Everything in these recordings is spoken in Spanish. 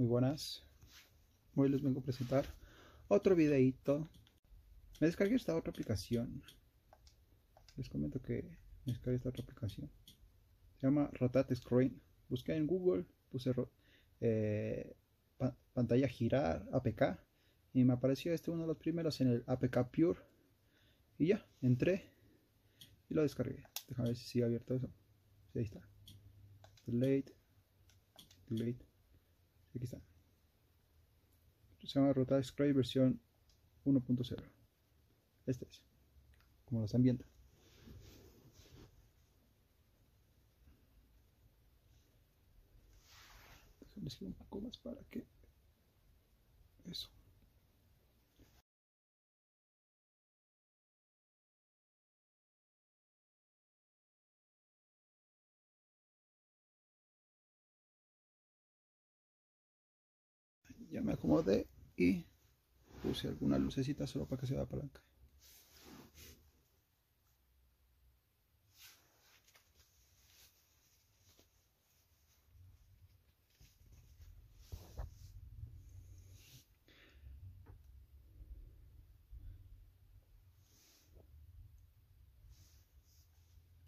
Muy buenas. Hoy les vengo a presentar otro videito. Me descargué esta otra aplicación. Les comento que me descargué esta otra aplicación. Se llama Rotate Screen. Busqué en Google, puse eh, pantalla girar, APK. Y me apareció este uno de los primeros en el APK Pure. Y ya, entré y lo descargué. Déjame ver si sigue abierto eso. Ahí está. Delete. Delete. Aquí está. Se llama Rotate Screen versión 1.0. Este es. Como están viendo. Déjame un poco más para que. Eso. Ya me acomodé y puse alguna lucecita solo para que se vea palanca.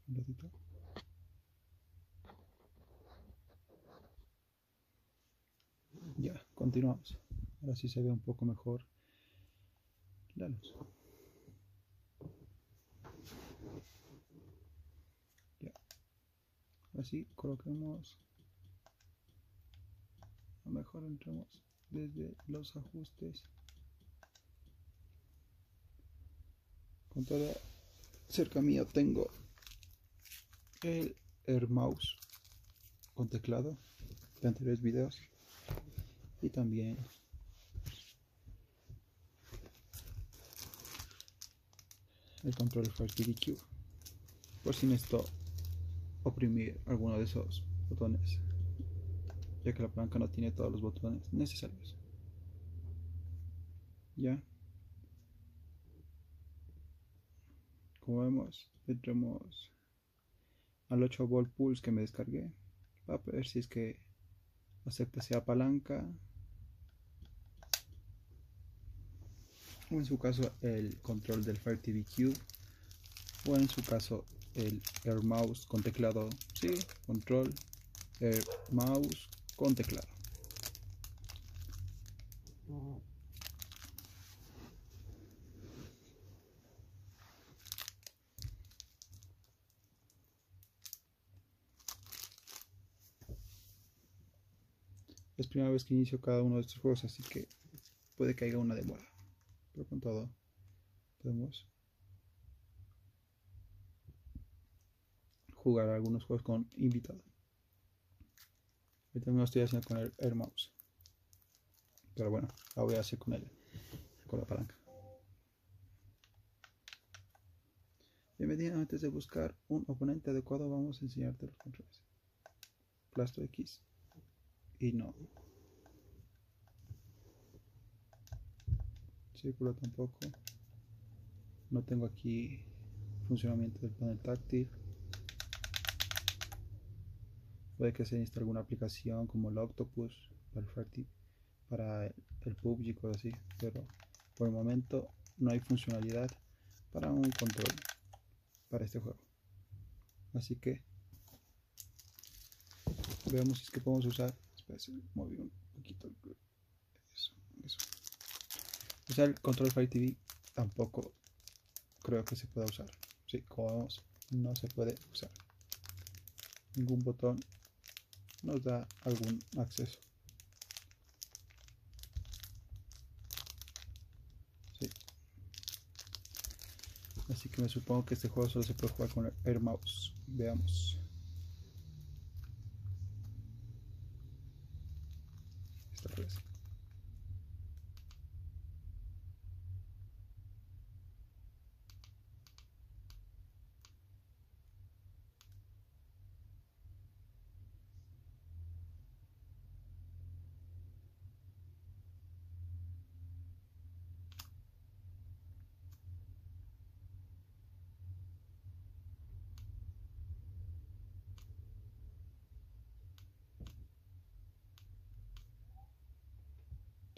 Un ratito. Continuamos. Ahora sí se ve un poco mejor la luz. Ya. Ahora sí, coloquemos. A lo mejor entramos desde los ajustes. Con toda cerca mío tengo el Air Mouse con teclado de anteriores videos y también. El control TV Cube por si necesito oprimir alguno de esos botones. Ya que la palanca no tiene todos los botones necesarios. Ya. Como vemos entremos al 8 volt pulse que me descargué. Para ver si es que acepta esa palanca o en su caso el control del Fire TV Cube o en su caso el Air Mouse con teclado. Sí, control Air Mouse con teclado. Es primera vez que inicio cada uno de estos juegos así que puede que haya una demora pero con todo podemos jugar algunos juegos con invitado. Ahorita me lo estoy haciendo con el Mouse. Pero bueno, la voy a hacer con él, con la palanca. Bienvenido, antes de buscar un oponente adecuado vamos a enseñarte los controles. Plasto X y no. Círculo tampoco. No tengo aquí funcionamiento del panel táctil. Puede que se instale alguna aplicación como el Octopus para el, para el PUBG y así pero por el momento no hay funcionalidad para un control para este juego. Así que veamos si es que podemos usar moví un poquito eso usar el control Fire TV tampoco creo que se pueda usar. Sí, como vemos, no se puede usar. Ningún botón nos da algún acceso. Sí. Así que me supongo que este juego solo se puede jugar con el Air Mouse. Veamos.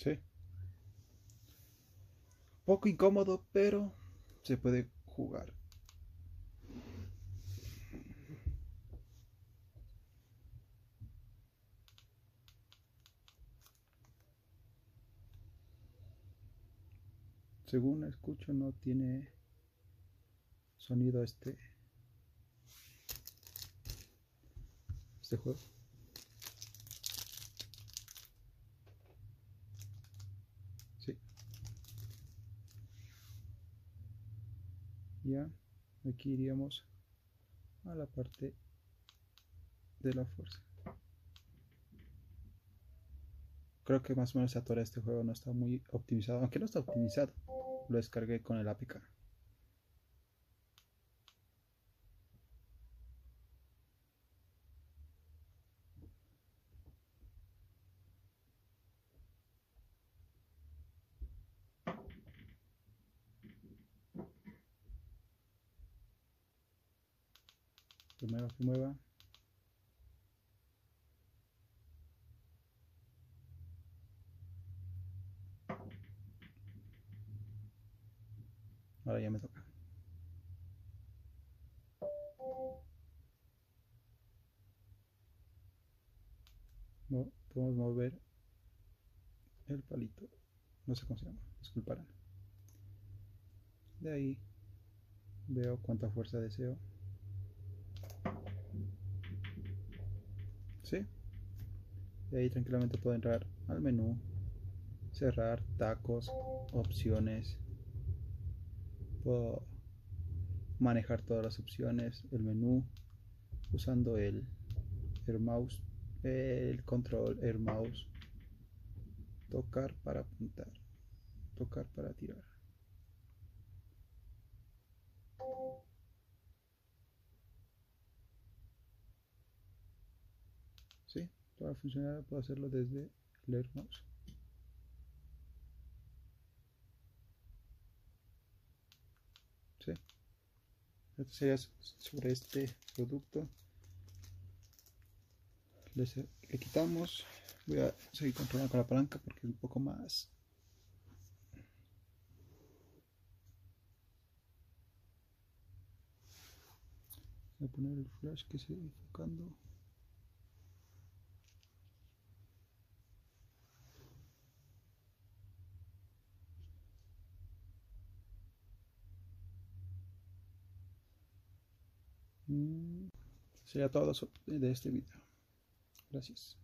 Sí. Poco incómodo, pero se puede jugar. Según escucho no tiene sonido este este juego. Sí. Aquí iríamos a la parte de la fuerza. Creo que más o menos atora este juego no está muy optimizado, aunque no está optimizado. Lo descargué con el APK. Primero que mueva. Ahora ya me toca. Podemos mover el palito. No sé cómo se llama, disculparán. De ahí veo cuánta fuerza deseo. De ahí tranquilamente puedo entrar al menú, cerrar, tacos, opciones, puedo manejar todas las opciones, el menú, usando el, el mouse, el control, el mouse, tocar para apuntar, tocar para tirar. Sí, para funcionar puedo hacerlo desde el mouse. Esto sería sobre este producto. Le quitamos. Voy a seguir controlando con la palanca porque es un poco más voy a poner el flash que se enfocando sería todo de este video. Gracias.